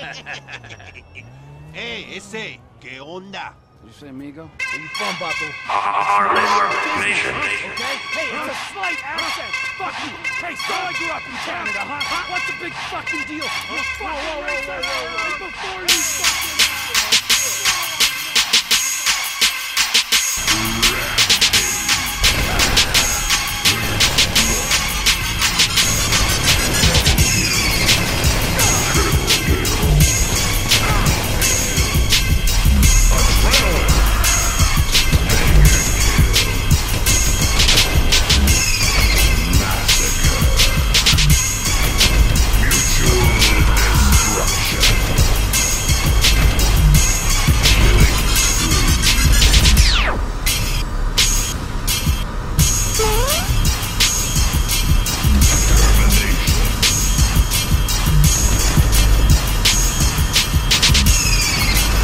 Eh, ese, ¿qué onda? You say amigo? Where you from, Bato? Nation. Okay? Hey, it's a slight accent. Fuck you. Hey, so I grew up in Canada, huh? What's the big fucking deal? You fucking racist right before you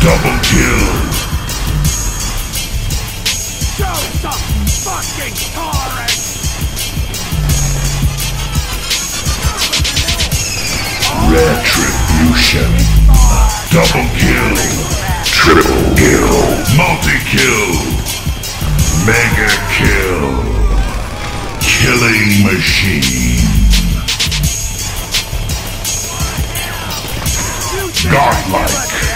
Double kill. Show some fucking tolerance! Retribution. Double kill. Triple kill. Multi kill. Mega kill. Killing machine. Godlike.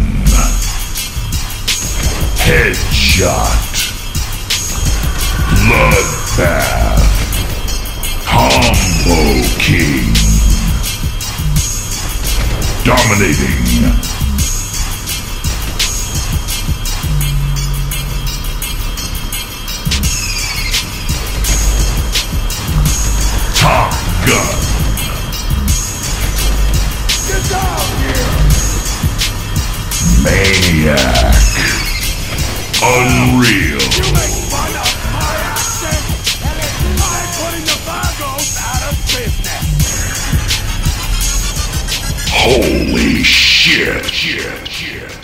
Headshot. Bloodbath. Combo King. Dominating. Top Gun. Get down here! Maniac. Unreal. You make fun of my accent? I'm putting the out of business! Holy shit, shit, shit.